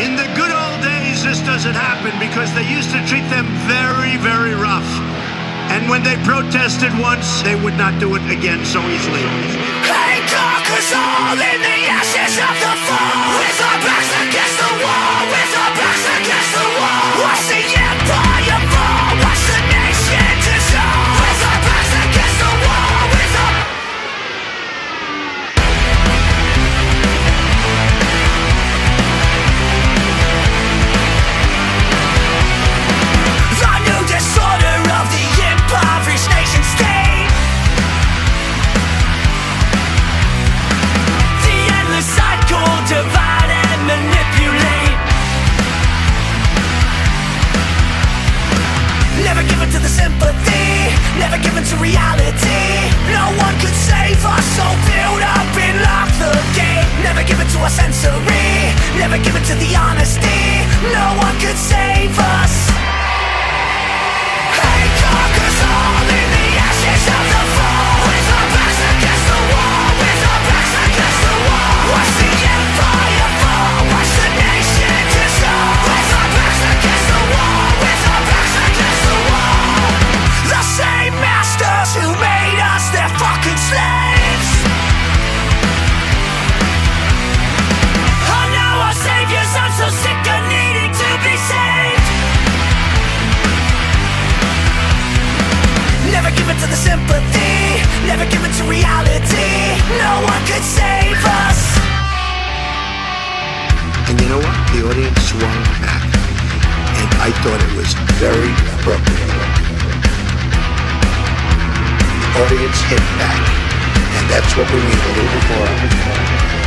In the good old days, this doesn't happen because they used to treat them very, very rough. And when they protested once, they would not do it again so easily. Hate conquers all in the ashes of the fall. With our backs reality. No one could save us, so build up and lock the gate. Never given to our sensory, never given to the honesty. No one could save never given to reality. No one could save us. And you know what? The audience swung back. And I thought it was very appropriate. The audience hit back. And that's what we need a little more of.